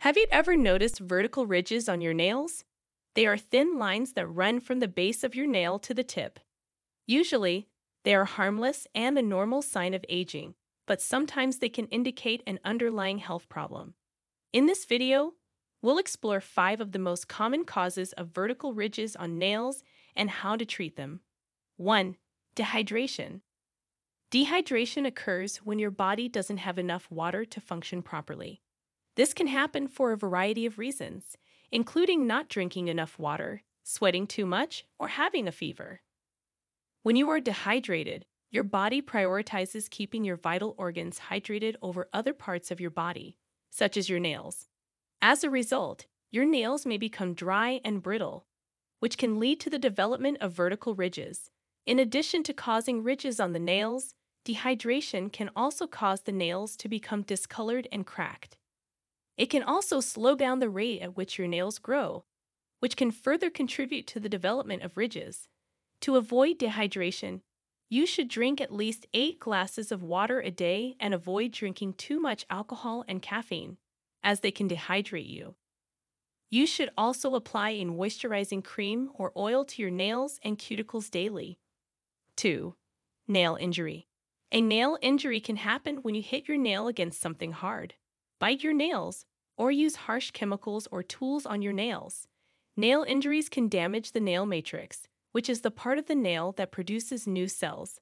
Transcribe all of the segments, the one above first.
Have you ever noticed vertical ridges on your nails? They are thin lines that run from the base of your nail to the tip. Usually, they are harmless and a normal sign of aging, but sometimes they can indicate an underlying health problem. In this video, we'll explore five of the most common causes of vertical ridges on nails and how to treat them. 1. Dehydration. Dehydration occurs when your body doesn't have enough water to function properly. This can happen for a variety of reasons, including not drinking enough water, sweating too much, or having a fever. When you are dehydrated, your body prioritizes keeping your vital organs hydrated over other parts of your body, such as your nails. As a result, your nails may become dry and brittle, which can lead to the development of vertical ridges. In addition to causing ridges on the nails, dehydration can also cause the nails to become discolored and cracked. It can also slow down the rate at which your nails grow, which can further contribute to the development of ridges. To avoid dehydration, you should drink at least 8 glasses of water a day and avoid drinking too much alcohol and caffeine, as they can dehydrate you. You should also apply a moisturizing cream or oil to your nails and cuticles daily. 2. Nail injury. A nail injury can happen when you hit your nail against something hard, bite your nails, or use harsh chemicals or tools on your nails. Nail injuries can damage the nail matrix, which is the part of the nail that produces new cells.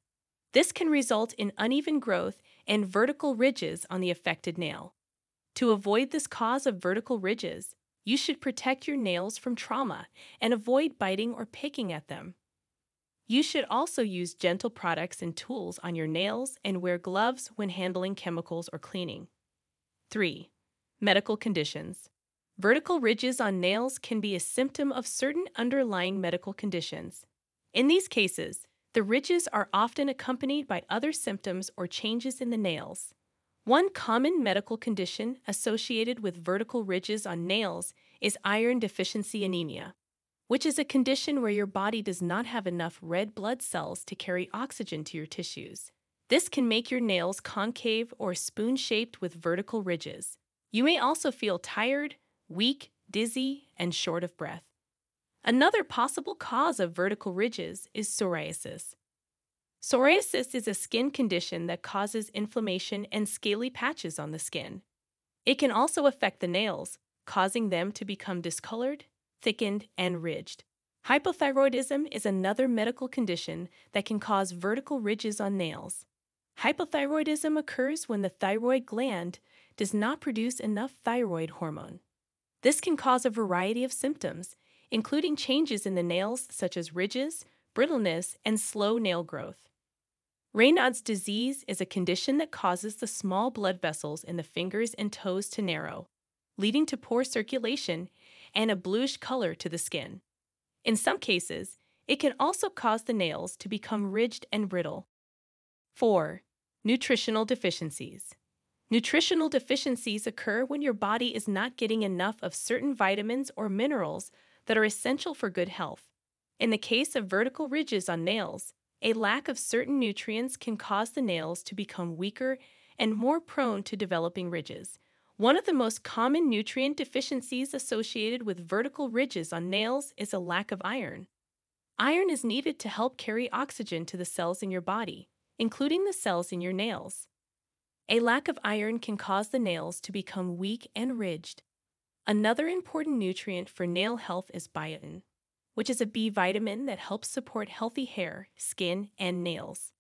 This can result in uneven growth and vertical ridges on the affected nail. To avoid this cause of vertical ridges, you should protect your nails from trauma and avoid biting or picking at them. You should also use gentle products and tools on your nails and wear gloves when handling chemicals or cleaning. 3. Medical conditions. Vertical ridges on nails can be a symptom of certain underlying medical conditions. In these cases, the ridges are often accompanied by other symptoms or changes in the nails. One common medical condition associated with vertical ridges on nails is iron deficiency anemia, which is a condition where your body does not have enough red blood cells to carry oxygen to your tissues. This can make your nails concave or spoon shaped with vertical ridges. You may also feel tired, weak, dizzy, and short of breath. Another possible cause of vertical ridges is psoriasis. Psoriasis is a skin condition that causes inflammation and scaly patches on the skin. It can also affect the nails, causing them to become discolored, thickened, and ridged. Hypothyroidism is another medical condition that can cause vertical ridges on nails. Hypothyroidism occurs when the thyroid gland does not produce enough thyroid hormone. This can cause a variety of symptoms, including changes in the nails such as ridges, brittleness, and slow nail growth. Raynaud's disease is a condition that causes the small blood vessels in the fingers and toes to narrow, leading to poor circulation and a bluish color to the skin. In some cases, it can also cause the nails to become ridged and brittle. 4. Nutritional deficiencies. Nutritional deficiencies occur when your body is not getting enough of certain vitamins or minerals that are essential for good health. In the case of vertical ridges on nails, a lack of certain nutrients can cause the nails to become weaker and more prone to developing ridges. One of the most common nutrient deficiencies associated with vertical ridges on nails is a lack of iron. Iron is needed to help carry oxygen to the cells in your body, including the cells in your nails. A lack of iron can cause the nails to become weak and ridged. Another important nutrient for nail health is biotin, which is a B vitamin that helps support healthy hair, skin, and nails.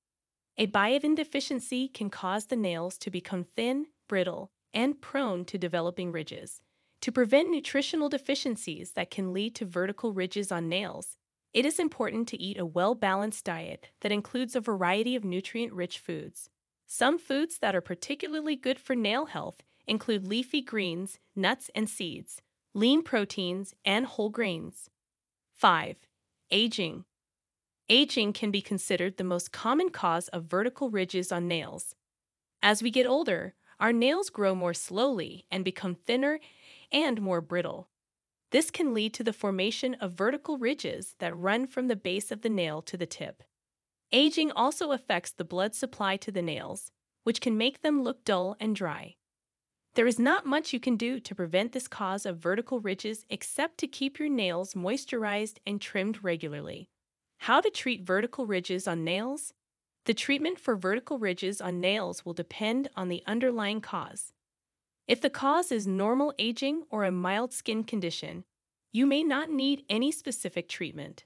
A biotin deficiency can cause the nails to become thin, brittle, and prone to developing ridges. To prevent nutritional deficiencies that can lead to vertical ridges on nails, it is important to eat a well balanced diet that includes a variety of nutrient rich foods. Some foods that are particularly good for nail health include leafy greens, nuts and seeds, lean proteins, and whole grains. 5. Aging. Aging can be considered the most common cause of vertical ridges on nails. As we get older, our nails grow more slowly and become thinner and more brittle. This can lead to the formation of vertical ridges that run from the base of the nail to the tip. Aging also affects the blood supply to the nails, which can make them look dull and dry. There is not much you can do to prevent this cause of vertical ridges except to keep your nails moisturized and trimmed regularly. How to treat vertical ridges on nails? The treatment for vertical ridges on nails will depend on the underlying cause. If the cause is normal aging or a mild skin condition, you may not need any specific treatment.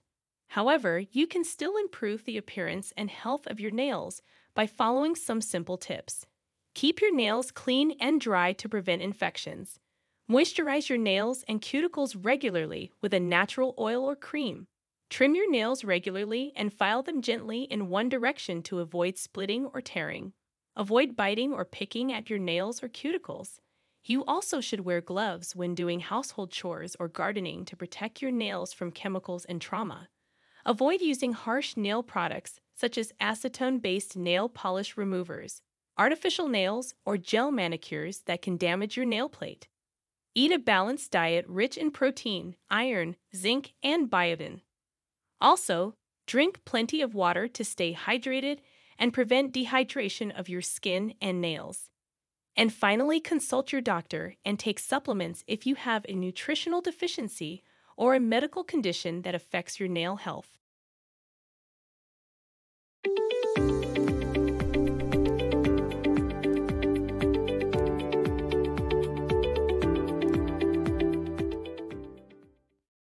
However, you can still improve the appearance and health of your nails by following some simple tips. Keep your nails clean and dry to prevent infections. Moisturize your nails and cuticles regularly with a natural oil or cream. Trim your nails regularly and file them gently in one direction to avoid splitting or tearing. Avoid biting or picking at your nails or cuticles. You also should wear gloves when doing household chores or gardening to protect your nails from chemicals and trauma. Avoid using harsh nail products such as acetone based nail polish removers, artificial nails, or gel manicures that can damage your nail plate. Eat a balanced diet rich in protein, iron, zinc, and biotin. Also, drink plenty of water to stay hydrated and prevent dehydration of your skin and nails. And finally, consult your doctor and take supplements if you have a nutritional deficiency or a medical condition that affects your nail health.